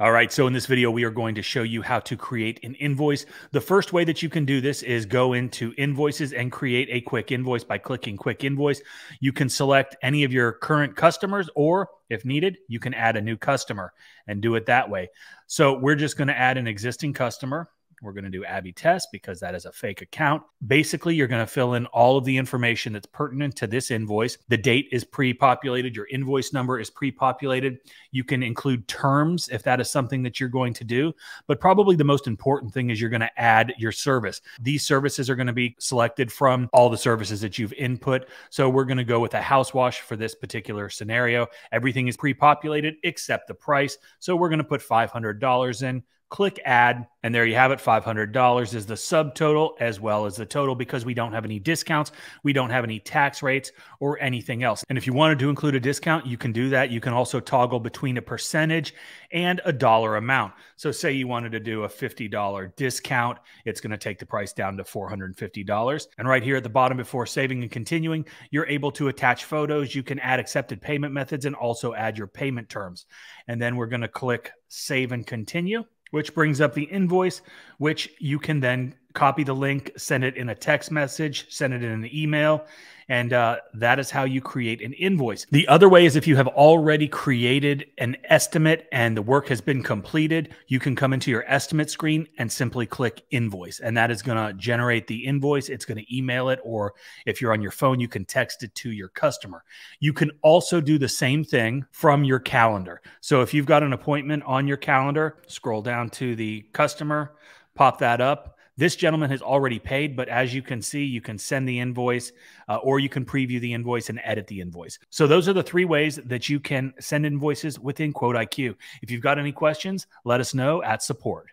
All right, so in this video, we are going to show you how to create an invoice. The first way that you can do this is go into invoices and create a quick invoice by clicking quick invoice. You can select any of your current customers, or if needed, you can add a new customer and do it that way. So we're just going to add an existing customer. We're going to do Abby Test because that is a fake account. Basically, you're going to fill in all of the information that's pertinent to this invoice. The date is pre populated, your invoice number is pre populated. You can include terms if that is something that you're going to do. But probably the most important thing is you're going to add your service. These services are going to be selected from all the services that you've input. So we're going to go with a house wash for this particular scenario. Everything is pre populated except the price. So we're going to put $500 in click add, and there you have it. $500 is the subtotal as well as the total because we don't have any discounts, we don't have any tax rates or anything else. And if you wanted to include a discount, you can do that. You can also toggle between a percentage and a dollar amount. So, say you wanted to do a $50 discount, it's going to take the price down to $450. And right here at the bottom, before saving and continuing, you're able to attach photos. You can add accepted payment methods and also add your payment terms. And then we're going to click save and continue which brings up the invoice, which you can then copy the link, send it in a text message, send it in an email, and uh, that is how you create an invoice. The other way is if you have already created an estimate and the work has been completed, you can come into your estimate screen and simply click invoice. And that is going to generate the invoice. It's going to email it, or if you're on your phone, you can text it to your customer. You can also do the same thing from your calendar. So if you've got an appointment on your calendar, scroll down to the customer, pop that up this gentleman has already paid, but as you can see, you can send the invoice uh, or you can preview the invoice and edit the invoice. So those are the three ways that you can send invoices within QuoteIQ. If you've got any questions, let us know at support.